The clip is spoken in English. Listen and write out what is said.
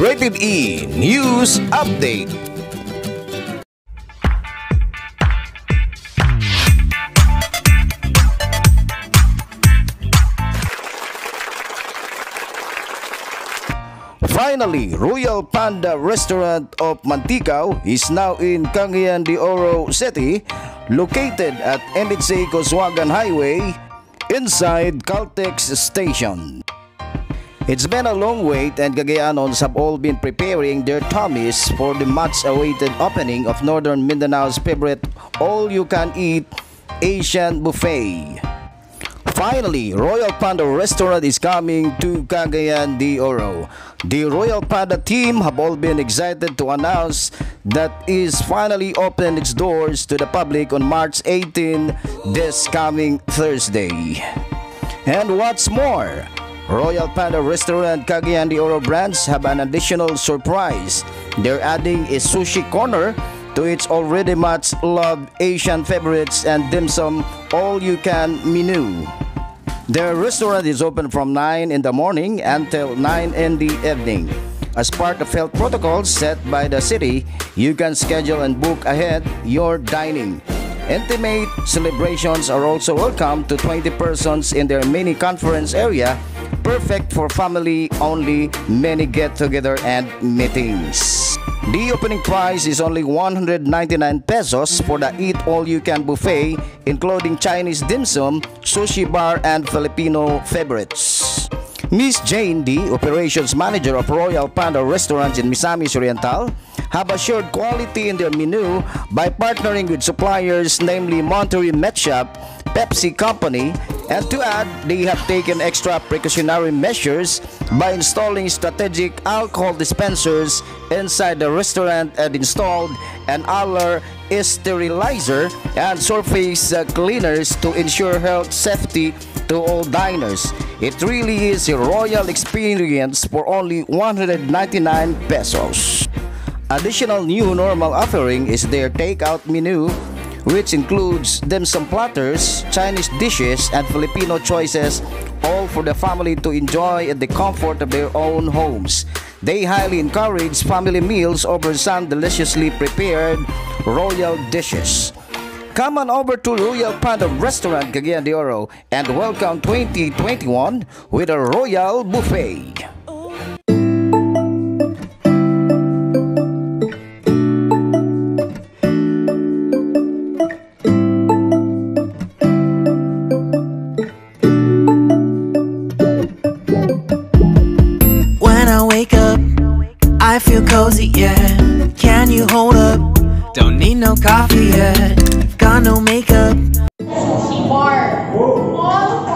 Rated E News Update. Finally, Royal Panda Restaurant of Manticao is now in Cagayan de Oro City, located at MHA Kauswagan Highway, inside Caltex Station. It's been a long wait and Cagayanos have all been preparing their tummies for the much-awaited opening of Northern Mindanao's favorite all-you-can-eat Asian buffet. Finally, Royal Panda Restaurant is coming to Cagayan de Oro. The Royal Panda team have all been excited to announce that is finally opened its doors to the public on March 18 this coming Thursday. And what's more, Royal Panda Restaurant Cagayan de Oro brands have an additional surprise. They're adding a sushi corner to its already much loved Asian favorites and dim sum all-you-can menu. Their restaurant is open from 9 in the morning until 9 in the evening. As part of health protocols set by the city, you can schedule and book ahead your dining. Intimate celebrations are also welcome to 20 persons in their mini conference area, perfect for family only many get together and meetings. The opening price is only 199 pesos for the Eat All You Can buffet, including Chinese dim sum, sushi bar, and Filipino favorites. Miss Jane D, operations manager of Royal Panda Restaurants in Misamis Oriental, have assured quality in their menu by partnering with suppliers namely Monterey Meat Shop, Pepsi Company, and to add, they have taken extra precautionary measures by installing strategic alcohol dispensers inside the restaurant and installed an Aller sterilizer and surface uh, cleaners to ensure health safety to all diners. It really is a royal experience for only 199 pesos. Additional new normal offering is their takeout menu which includes dim sum platters, Chinese dishes, and Filipino choices, all for the family to enjoy at the comfort of their own homes. They highly encourage family meals over some deliciously prepared royal dishes. Come on over to Royal Panda Restaurant Cagayan de Oro and welcome 2021 with a royal buffet. Cozy, yeah. Can you hold up? Don't need no coffee yet. I've Got no makeup. More. All